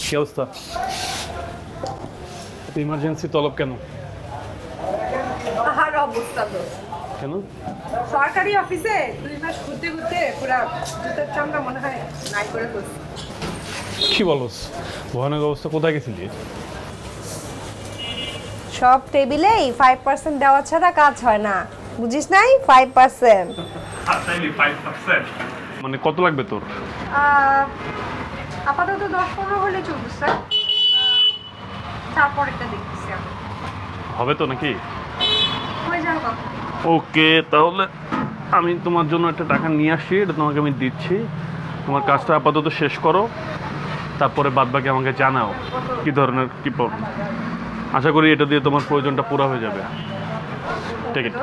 কি অবস্থা। ইমার্জেন্সি তলব কেন? আর অবস্থা তো। কেন? সরকারি অফিসে দুই মাস ঘুরতে ঘুরতে পুরা জুতার চামড়া মনে হয় নাই করে ফেলছি। কি বলস? ভয়ানক অবস্থা কোথায় গেছিলি? সব টেবিলেই ফাইভ পার্সেন্ট দেওয়া ছাড়া কাজ হয় না। বুঝিস নাই? ফাইভ পার্সেন্ট মানে কত লাগবে তোর? আপাতত দশ পনেরো হলে চলবে স্যার। তারপরেরটা দেখতেছি আমি। হবে তো নাকি? হয়ে যাবে কথা ওকে তাহলে আমি তোমার জন্য একটা টাকা নিয়ে আসি এটা তোমাকে আমি দিচ্ছি। তোমার কাজটা আপাতত শেষ করো তারপরে বাদ বাকি আমাকে জানাও কি ধরনের কি আশা করি এটা দিয়ে তোমার প্রয়োজনটা পুরো হয়ে যাবে। ঠিক আছে